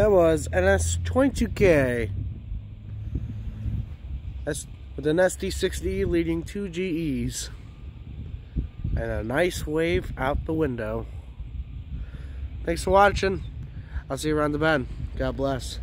That was NS 22K. With an SD60 leading two GEs. And a nice wave out the window. Thanks for watching. I'll see you around the bend. God bless.